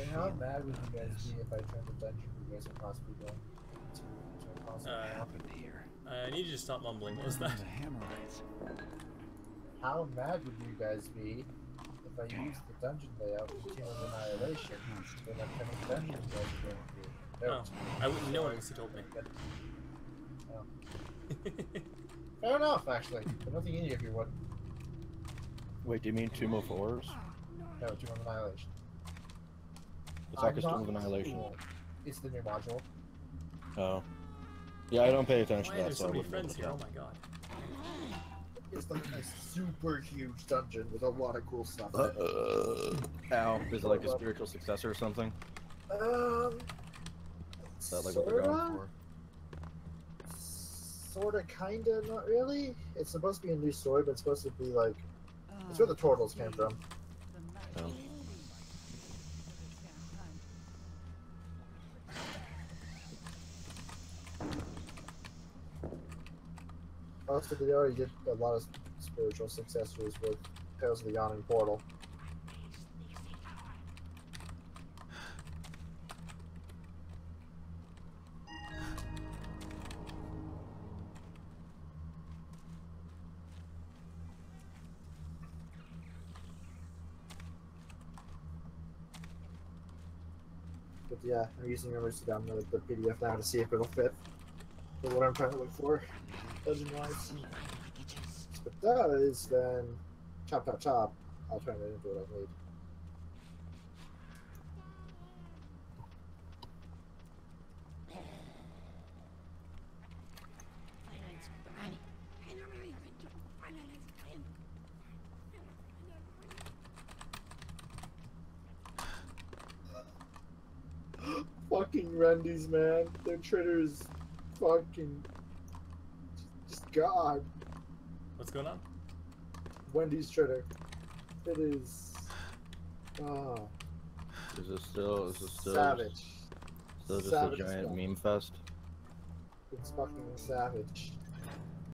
Okay, how mad would you guys be if I turned the dungeon you guys are possibly going to into a possible Uh, map? happened here? I need you to stop mumbling. What was that? The hammerheads. How mad would you guys be if I used the dungeon layout in Tomb of Annihilation when I'm turning the dungeon you guys are going through? Oh, I wouldn't know unless you told me. Oh. Fair enough, actually. I don't think any of you would. Wait, do you mean Tomb of Horrors? No, Tomb of Annihilation. It's like Tomb of Annihilation. cool. It's the new module. Oh. Yeah, I don't pay attention Why to that, so so many friends here? Oh my god. It's like a super huge dungeon with a lot of cool stuff. Uh, in it. ow. Is it like a spiritual successor or something? Um, Is that like what they're going for? Sorta, kinda, not really. It's supposed to be a new story, but it's supposed to be like it's where the tortles came from. Oh. Also, they already did a lot of spiritual successors with Tales of the Yawning Portal. But yeah, I'm using memories to download the PDF now to see if it'll fit for what I'm trying to look for, dungeon wise. If it does, then chop, chop, chop. I'll turn it into what I need. fucking Wendy's, man. Their Twitter is fucking just God. What's going on? Wendy's Twitter. It is. Oh, Is this still? Is this still? savage. Still just Savage a giant meme fest? It's fucking savage.